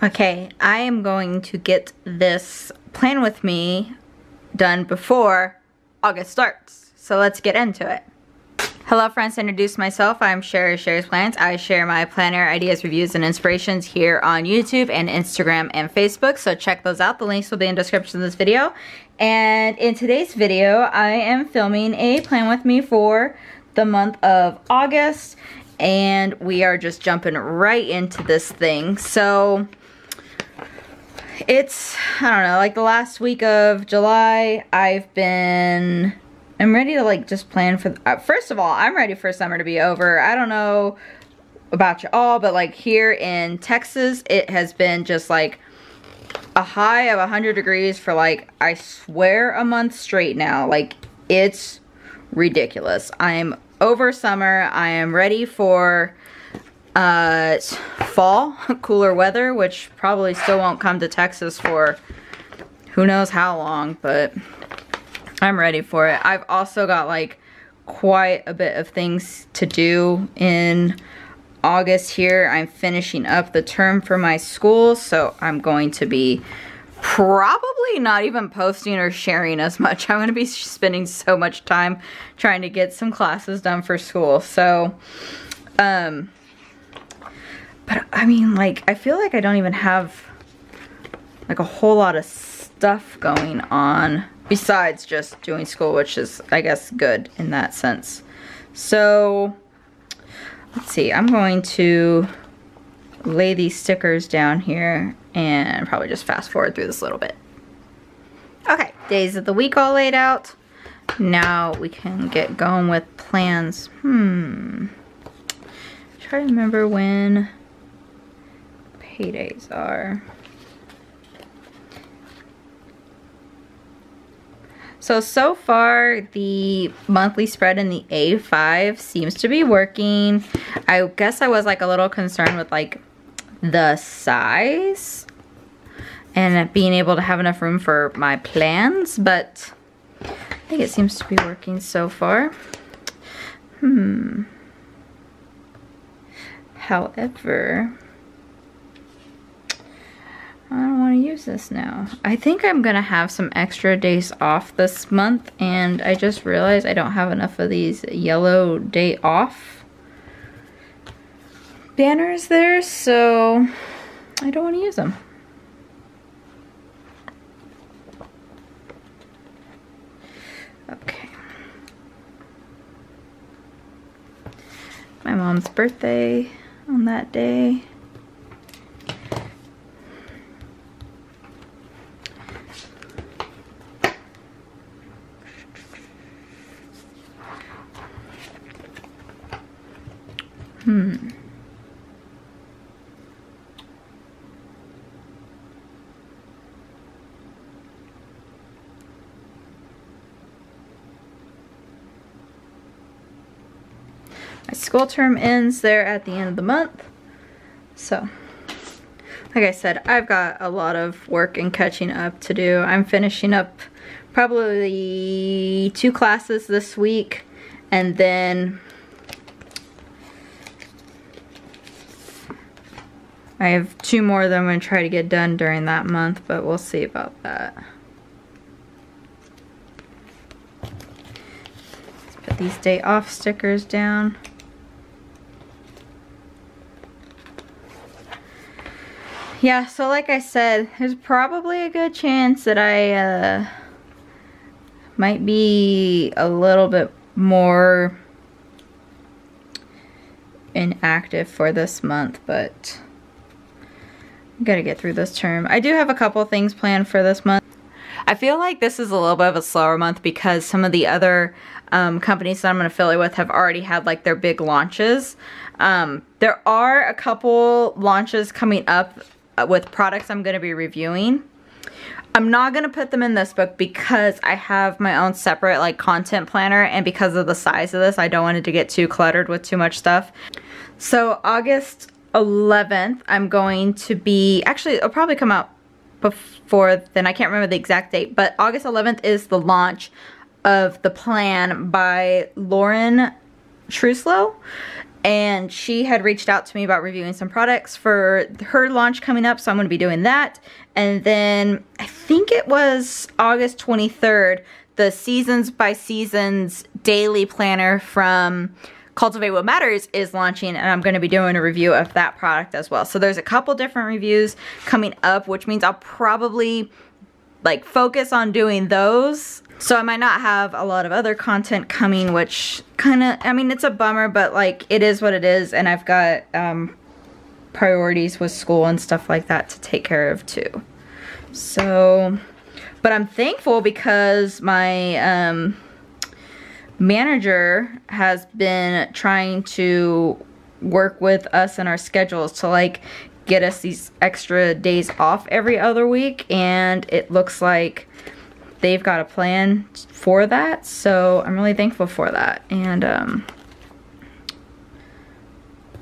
Okay, I am going to get this plan with me done before August starts. So let's get into it. Hello friends, introduce myself, I'm Sherri Sherri's Plans. I share my planner ideas, reviews, and inspirations here on YouTube and Instagram and Facebook, so check those out. The links will be in the description of this video. And in today's video, I am filming a plan with me for the month of August, and we are just jumping right into this thing. So, it's, I don't know, like the last week of July, I've been, I'm ready to like just plan for, uh, first of all, I'm ready for summer to be over. I don't know about you all, but like here in Texas, it has been just like a high of 100 degrees for like, I swear a month straight now. Like it's ridiculous. I'm over summer. I am ready for uh, fall, cooler weather, which probably still won't come to Texas for who knows how long, but I'm ready for it. I've also got like quite a bit of things to do in August here. I'm finishing up the term for my school, so I'm going to be probably not even posting or sharing as much. I'm going to be spending so much time trying to get some classes done for school. So, um, but I mean, like, I feel like I don't even have like a whole lot of stuff going on besides just doing school, which is, I guess, good in that sense. So, let's see, I'm going to lay these stickers down here and probably just fast forward through this little bit. Okay, days of the week all laid out. Now we can get going with plans. Hmm. Try to remember when paydays are. So, so far the monthly spread in the A5 seems to be working. I guess I was like a little concerned with like the size and being able to have enough room for my plans, but I think it seems to be working so far. Hmm. However, I don't want to use this now. I think I'm going to have some extra days off this month and I just realized I don't have enough of these yellow day off banners there so I don't want to use them. Okay. My mom's birthday on that day. Hmm. My school term ends there at the end of the month. So, like I said, I've got a lot of work and catching up to do. I'm finishing up probably two classes this week and then I have two more that I'm going to try to get done during that month, but we'll see about that. Let's put these day off stickers down. Yeah, so like I said, there's probably a good chance that I uh, might be a little bit more inactive for this month, but gotta get through this term. I do have a couple things planned for this month. I feel like this is a little bit of a slower month because some of the other um, companies that I'm an affiliate with have already had like their big launches. Um, there are a couple launches coming up Uh, with products I'm going to be reviewing. I'm not going to put them in this book because I have my own separate like content planner and because of the size of this I don't want it to get too cluttered with too much stuff. So August 11th, I'm going to be, actually, it'll probably come out before then. I can't remember the exact date, but August 11th is the launch of The Plan by Lauren Truslow. And she had reached out to me about reviewing some products for her launch coming up, so I'm going to be doing that. And then I think it was August 23rd, the Seasons by Seasons daily planner from Cultivate What Matters is launching and I'm going to be doing a review of that product as well. So there's a couple different reviews coming up, which means I'll probably like focus on doing those. So I might not have a lot of other content coming, which kind of, I mean, it's a bummer, but like it is what it is. And I've got um, priorities with school and stuff like that to take care of too. So, but I'm thankful because my um, manager has been trying to work with us and our schedules to like get us these extra days off every other week and it looks like they've got a plan for that so I'm really thankful for that and um,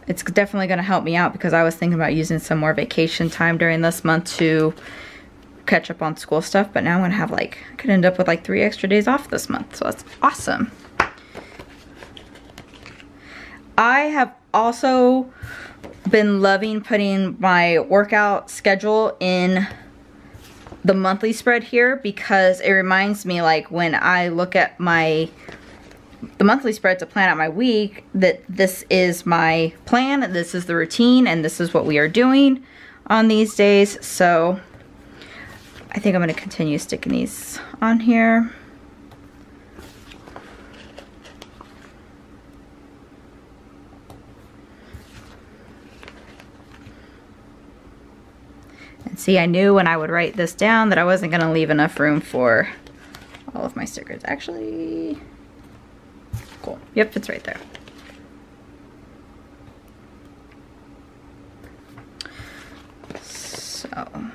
it's definitely going to help me out because I was thinking about using some more vacation time during this month to catch up on school stuff, but now I'm going to have like, I could end up with like three extra days off this month, so that's awesome. I have also been loving putting my workout schedule in the monthly spread here because it reminds me like when I look at my the monthly spread to plan out my week that this is my plan, this is the routine, and this is what we are doing on these days. So I think I'm going to continue sticking these on here. See, I knew when I would write this down that I wasn't going to leave enough room for all of my stickers. Actually, Cool. Yep, it's right there. So.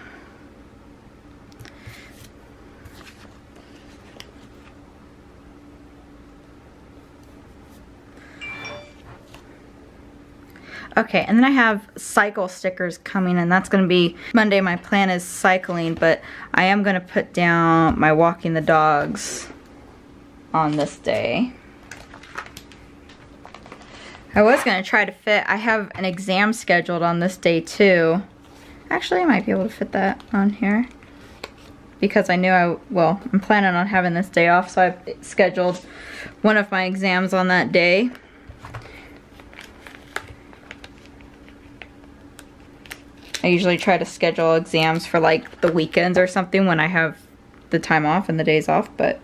Okay, and then I have cycle stickers coming and that's going to be Monday. My plan is cycling, but I am going to put down my walking the dogs on this day. I was going to try to fit, I have an exam scheduled on this day too. Actually, I might be able to fit that on here. Because I knew I, well, I'm planning on having this day off, so I scheduled one of my exams on that day. I usually try to schedule exams for like the weekends or something when I have the time off and the days off, but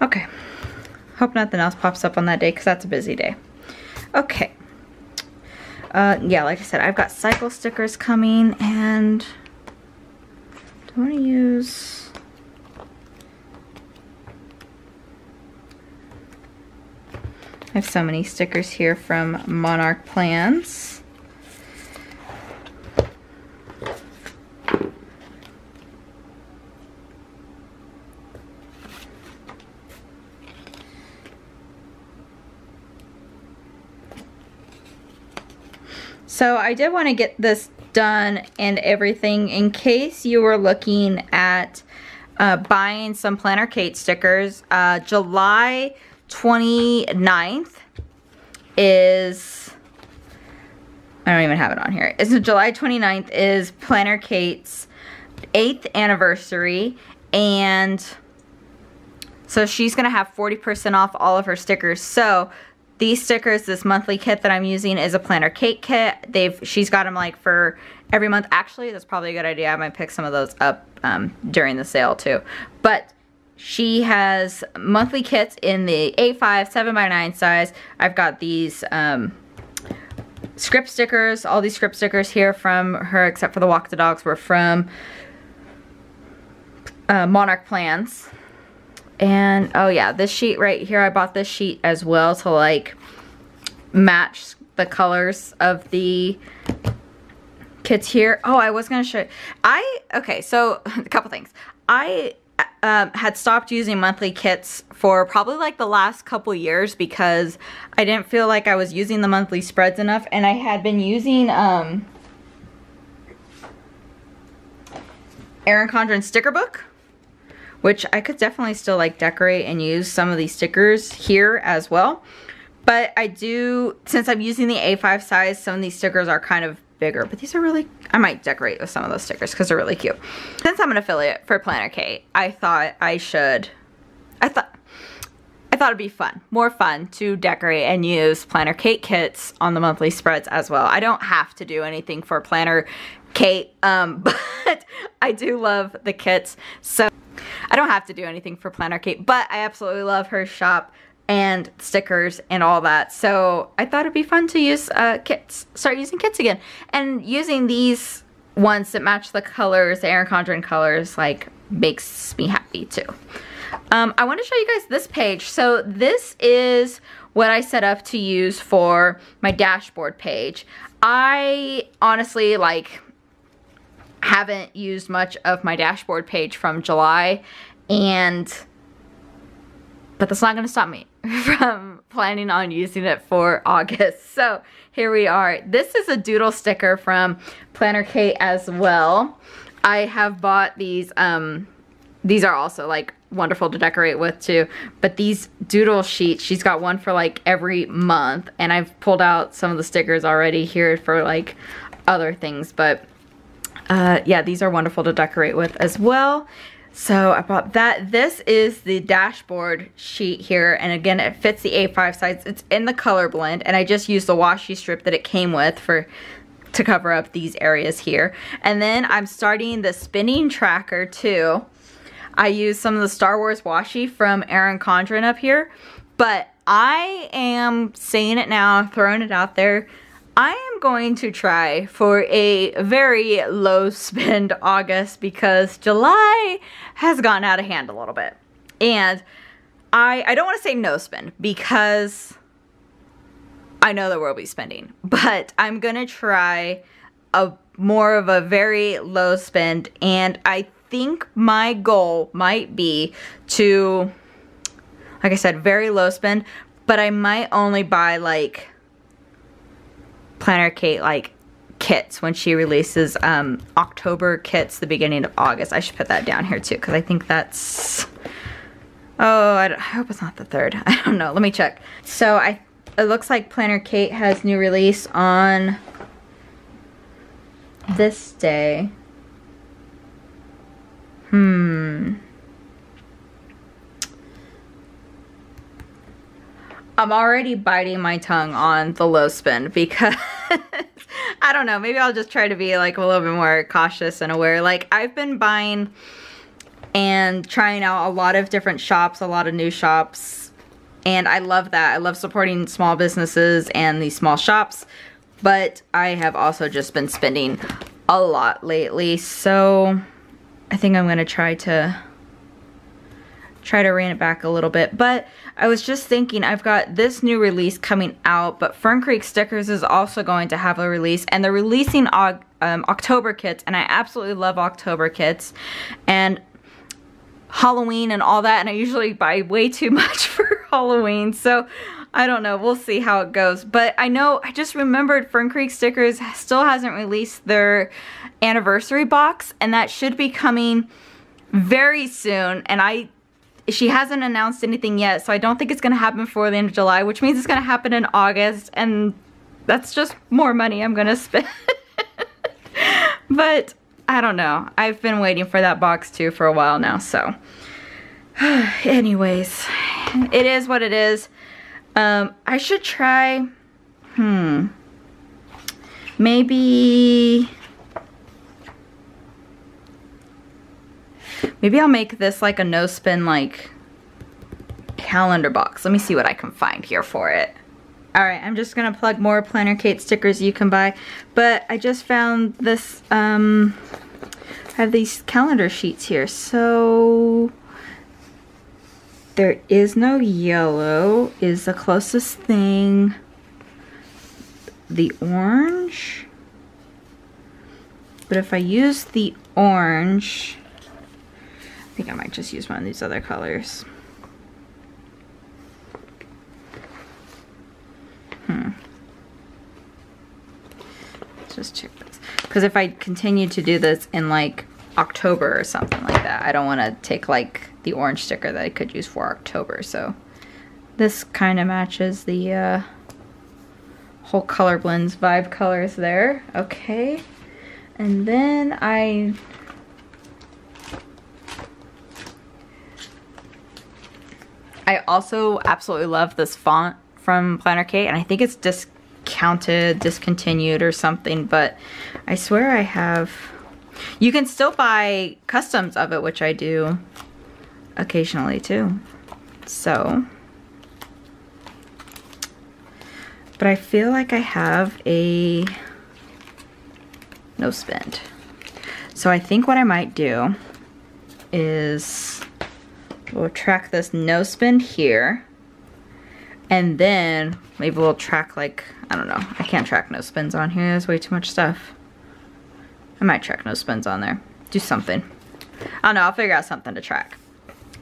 okay. Hope nothing else pops up on that day because that's a busy day. Okay. Uh, yeah, like I said, I've got cycle stickers coming and I want to use... I have so many stickers here from Monarch Plans. So I did want to get this done and everything in case you were looking at uh, buying some Planner Kate stickers. Uh, July 29th is, I don't even have it on here. It's July 29th is Planner Kate's 8th anniversary and so she's to have 40% off all of her stickers. So these stickers, this monthly kit that I'm using is a Planner Kate kit. They've She's got them like for every month. Actually, that's probably a good idea. I might pick some of those up um, during the sale too. But she has monthly kits in the 8.5, 7x9 size. I've got these um, script stickers. All these script stickers here from her, except for the Walk the Dogs, were from uh, Monarch Plans. And, oh yeah, this sheet right here, I bought this sheet as well to like match the colors of the kits here. Oh, I was going to show. I, okay, so a couple things. I um, had stopped using monthly kits for probably like the last couple years because I didn't feel like I was using the monthly spreads enough and I had been using um, Erin Condren's sticker book which I could definitely still like decorate and use some of these stickers here as well. But I do, since I'm using the A5 size, some of these stickers are kind of bigger, but these are really, I might decorate with some of those stickers because they're really cute. Since I'm an affiliate for Planner Kate, I thought I should, I thought, I thought it'd be fun, more fun to decorate and use Planner Kate kits on the monthly spreads as well. I don't have to do anything for Planner Kate, um, but I do love the kits. So I don't have to do anything for Planner Kate, but I absolutely love her shop and stickers and all that. So I thought it'd be fun to use uh, kits, start using kits again. And using these ones that match the colors, the Erin Condren colors, like makes me happy too. Um, I want to show you guys this page. So this is what I set up to use for my dashboard page. I honestly like haven't used much of my dashboard page from July and but that's not going to stop me from planning on using it for August. So here we are. This is a doodle sticker from Planner Kate as well. I have bought these, um, these are also like wonderful to decorate with too. But these doodle sheets, she's got one for like every month. And I've pulled out some of the stickers already here for like other things. But uh, yeah, these are wonderful to decorate with as well. So I bought that. This is the dashboard sheet here. And again, it fits the A5 size. It's in the color blend. And I just used the washi strip that it came with for to cover up these areas here. And then I'm starting the spinning tracker too. I used some of the Star Wars washi from Erin Condren up here. But I am saying it now, throwing it out there. I am going to try for a very low spend August because July has gotten out of hand a little bit. And I, I don't want to say no spend because I know that we'll be spending, but I'm going to try a more of a very low spend and I think my goal might be to, like I said, very low spend, but I might only buy like Planner Kate like kits when she releases um, October kits the beginning of August. I should put that down here too because I think that's, oh, I, I, hope it's not the third. I don't know. Let me check. So I, it looks like Planner Kate has new release on this day. Hmm. I'm already biting my tongue on the low spin because I don't know, maybe I'll just try to be like a little bit more cautious and aware. Like I've been buying and trying out a lot of different shops, a lot of new shops. And I love that. I love supporting small businesses and these small shops. But I have also just been spending a lot lately. So I think I'm going to try to try to rein it back a little bit. But I was just thinking, I've got this new release coming out, but Fern Creek Stickers is also going to have a release, and they're releasing um, October kits, and I absolutely love October kits, and Halloween and all that, and I usually buy way too much for Halloween, so I don't know, we'll see how it goes. But I know, I just remembered Fern Creek Stickers still hasn't released their anniversary box, and that should be coming very soon, and I she hasn't announced anything yet, so I don't think it's going to happen before the end of July, which means it's going to happen in August, and that's just more money I'm going to spend. but I don't know. I've been waiting for that box too for a while now, so. Anyways, it is what it is. Um, I should try, hmm, maybe Maybe I'll make this like a no spin like calendar box. Let me see what I can find here for it. Alright, I'm just to plug more Planner Kate stickers you can buy. But I just found this, um, I have these calendar sheets here. So, there is no yellow is the closest thing. The orange. But if I use the orange, think I might just use one of these other colors. Hmm. Let's just check this. Because if I continue to do this in like October or something like that, I don't want to take like the orange sticker that I could use for October. So this kind of matches the uh, whole color blends vibe colors there. Okay. And then I I also absolutely love this font from Planner Kate and I think it's discounted, discontinued or something, but I swear I have you can still buy customs of it, which I do occasionally too. So, but I feel like I have a no spend. So I think what I might do is we'll track this no spin here and then maybe we'll track like, I don't know, I can't track no spins on here, there's way too much stuff. I might track no spins on there. Do something. I don't know, I'll figure out something to track.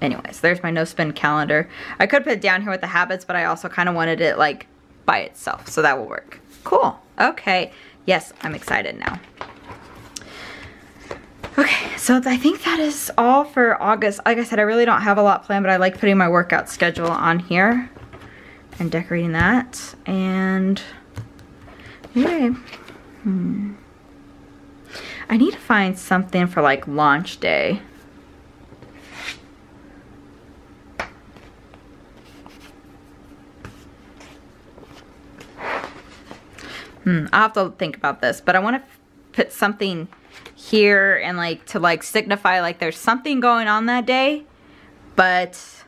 Anyways, there's my no spin calendar. I could put it down here with the habits, but I also kind of wanted it like by itself, so that will work. Cool, okay. Yes, I'm excited now. Okay, so I think that is all for August. Like I said, I really don't have a lot planned, but I like putting my workout schedule on here and decorating that. And anyway, hmm. I need to find something for like launch day. Hmm, I'll have to think about this, but I want to put something here and like to like signify like there's something going on that day, but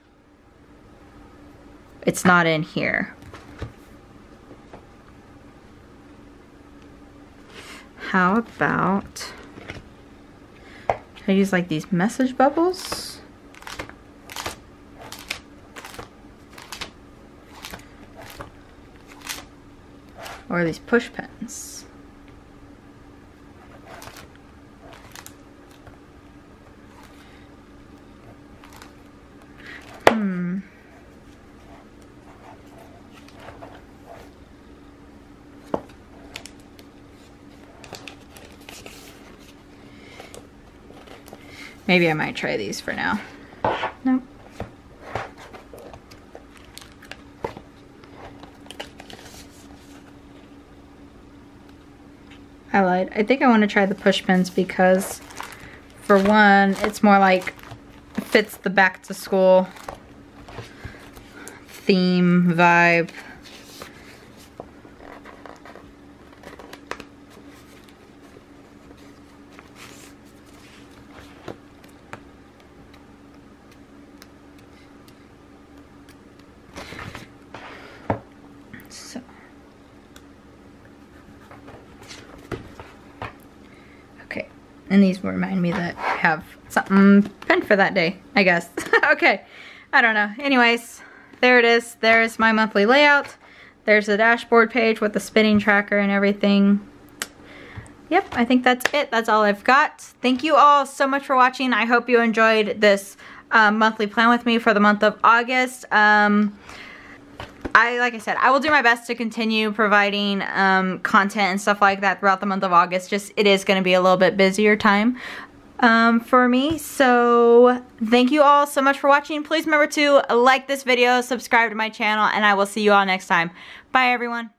it's not in here. How about I use like these message bubbles? Or these push pins. Hmm. Maybe I might try these for now. Nope. I lied. I think I want to try the push pins because for one, it's more like fits the back to school theme vibe. And these remind me that I have something planned for that day, I guess. okay, I don't know. Anyways, there it is. There's my monthly layout. There's the dashboard page with the spinning tracker and everything. Yep, I think that's it. That's all I've got. Thank you all so much for watching. I hope you enjoyed this um, monthly plan with me for the month of August. Um, I, like I said, I will do my best to continue providing um, content and stuff like that throughout the month of August. Just, it is going to be a little bit busier time um, for me. So, thank you all so much for watching. Please remember to like this video, subscribe to my channel, and I will see you all next time. Bye, everyone.